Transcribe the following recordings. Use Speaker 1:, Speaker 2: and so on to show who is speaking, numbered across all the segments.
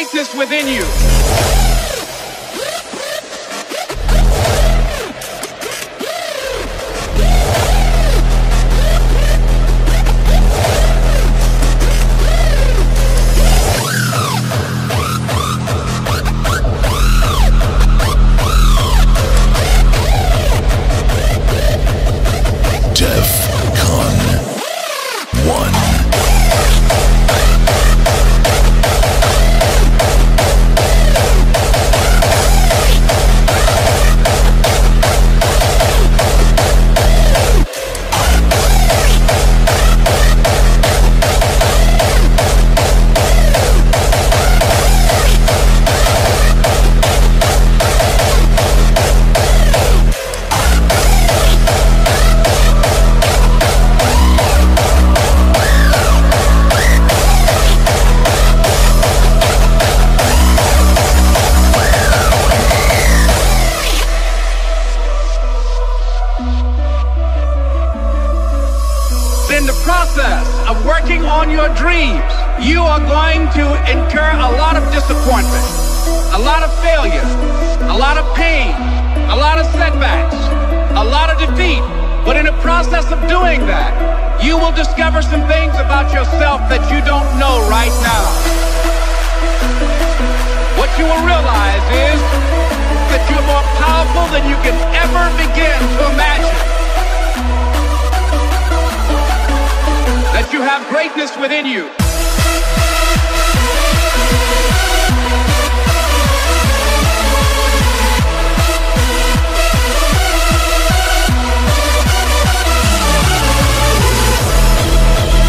Speaker 1: greatness within you. process of working on your dreams, you are going to incur a lot of disappointment, a lot of failure, a lot of pain, a lot of setbacks, a lot of defeat. But in the process of doing that, you will discover some things about yourself that you don't know right now. What you will realize is that you're more powerful than you can ever begin to imagine. that you have greatness within you.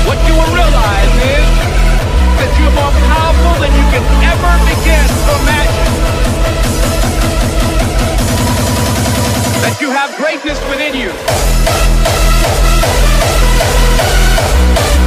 Speaker 1: What you will realize is that you are more powerful than you can ever begin to imagine. That you have greatness within you. Yeah.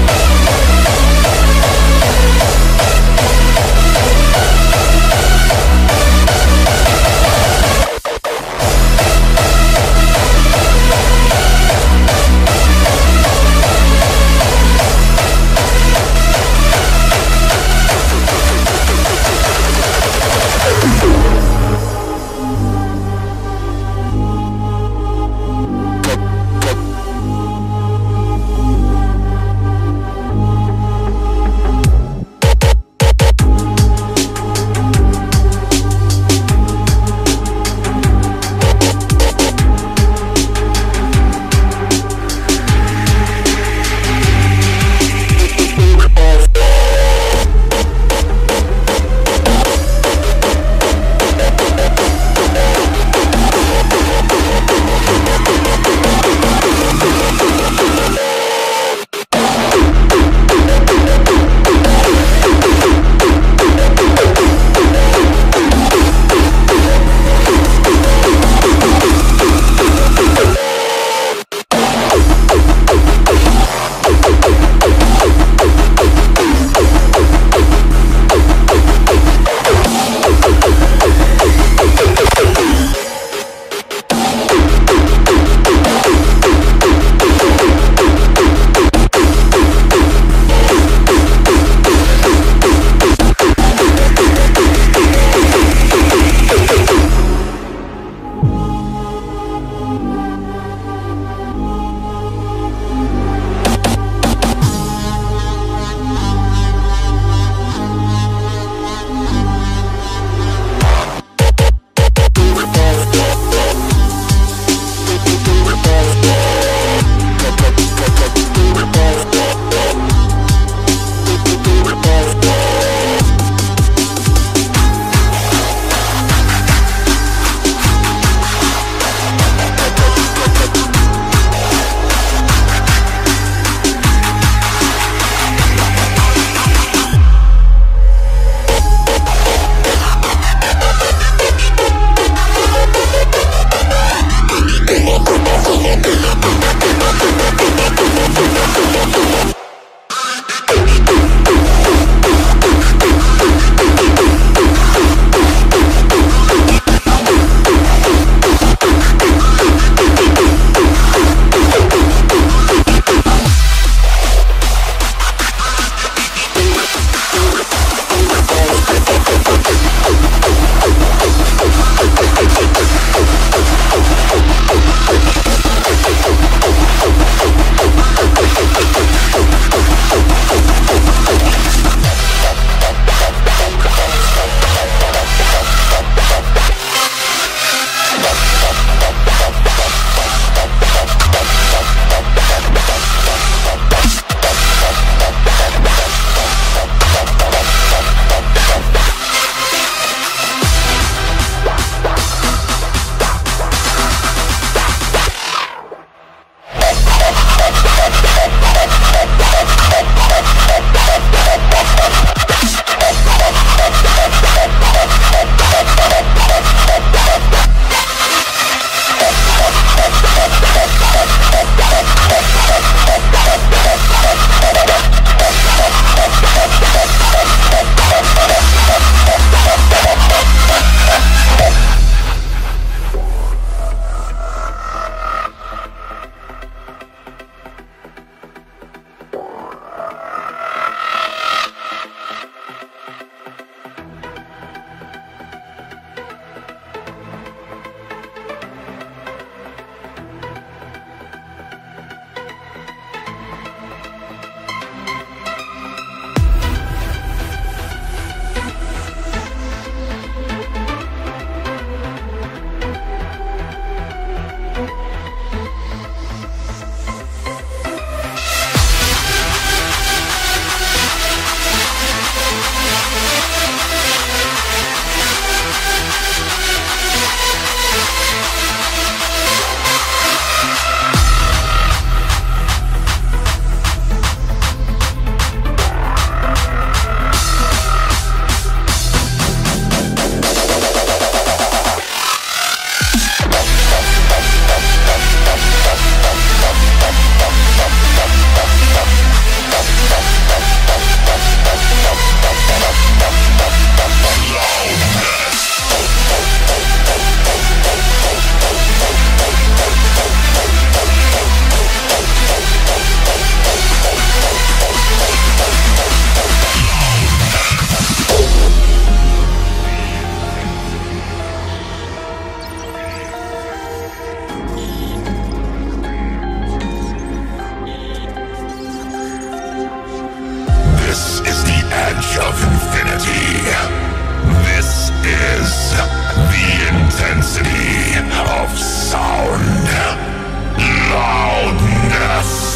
Speaker 2: edge of infinity. This is the intensity of sound. Loudness.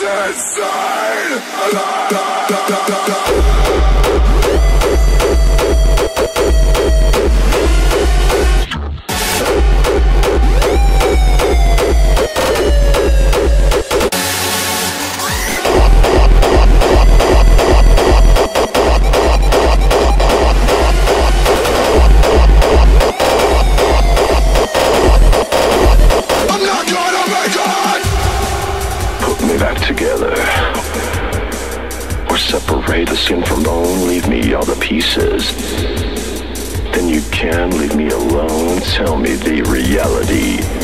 Speaker 3: Got
Speaker 4: the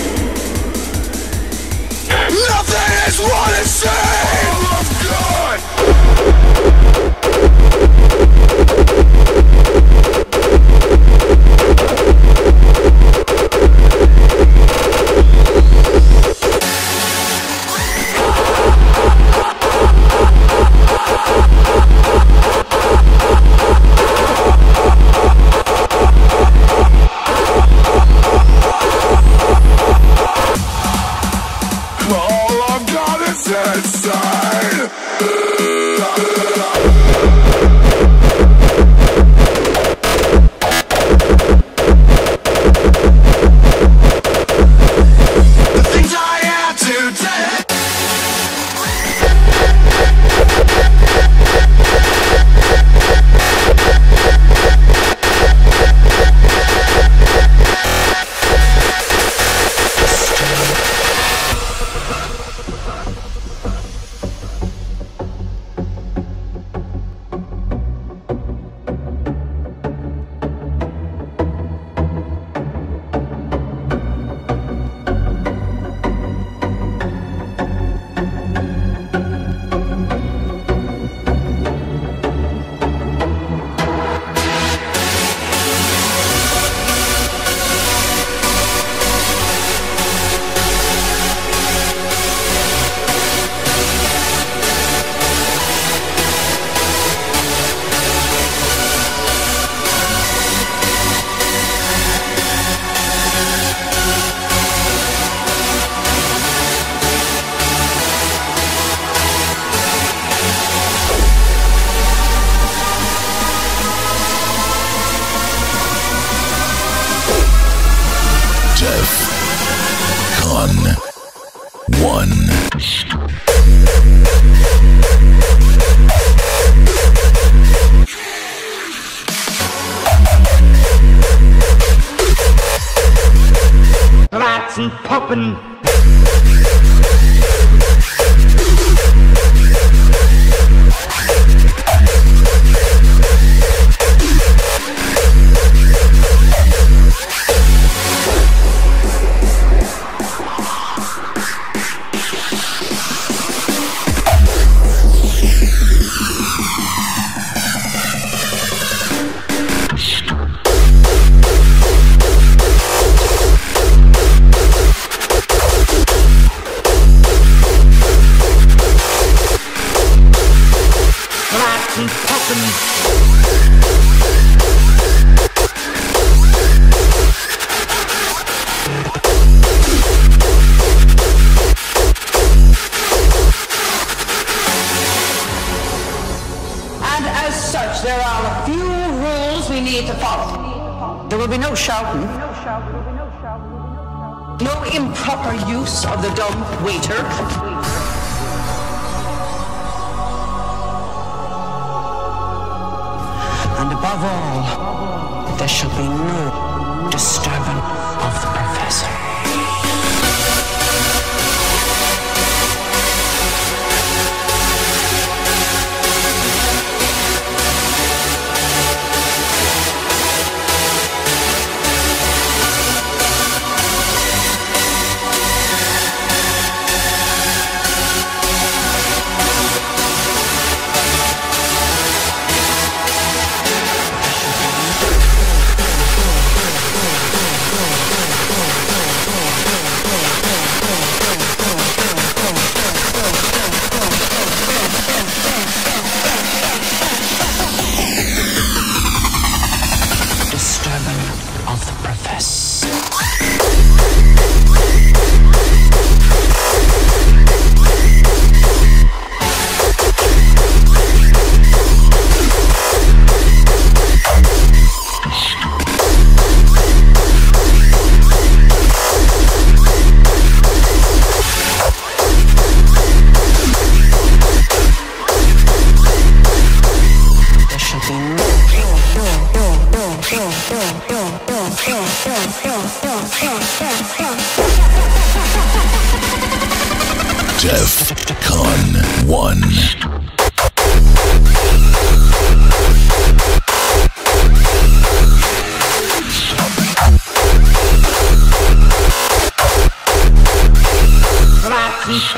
Speaker 5: DEFQON 1.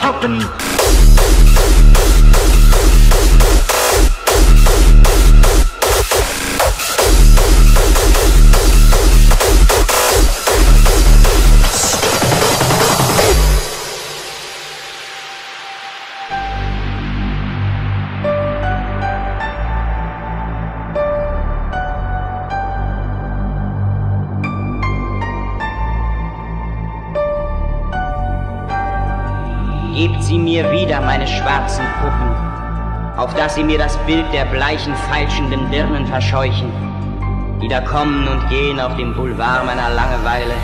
Speaker 6: Open. Sie mir das Bild der bleichen, feilschenden Dirnen verscheuchen, die da kommen und gehen auf dem Boulevard meiner Langeweile.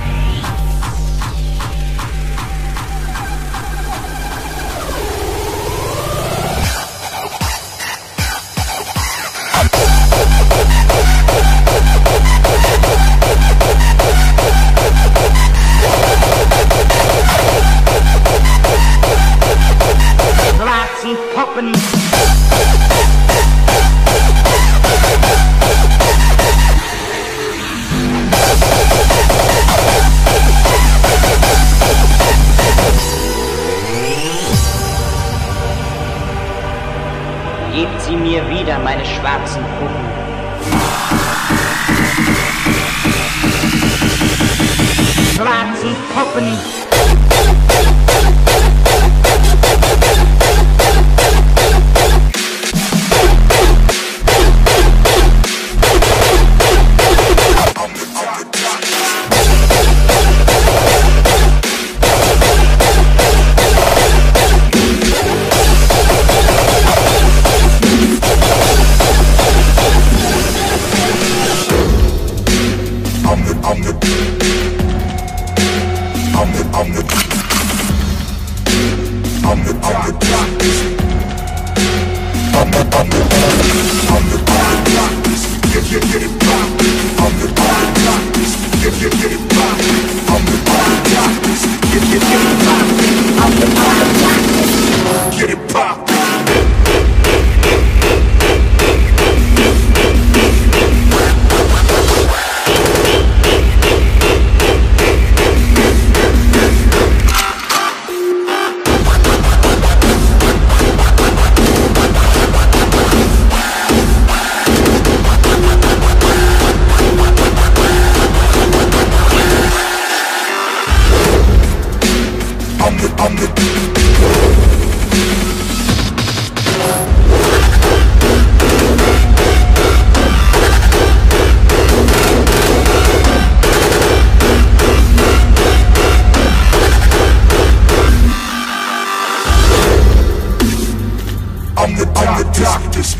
Speaker 7: Darkness.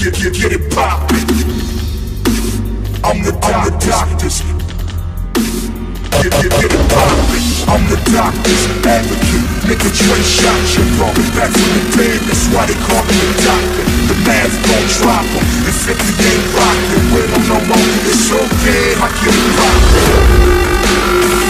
Speaker 7: Get, get, get it poppin'. I'm the, I'm the darkness. Get, get, get it poppin'. I'm the doctor's advocate. Nigga Trey shot you, brought me back from the dead. That's why they call me the doctor. The math gon' drop him. The 50 ain't rockin' with him no more. It's okay, I get it poppin'.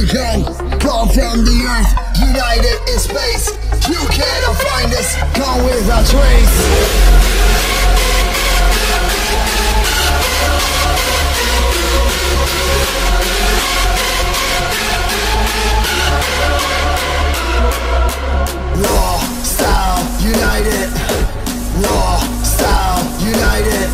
Speaker 8: begun, born from the earth, united in space. You cannot find us, gone without trace. Raw style united. Raw style united.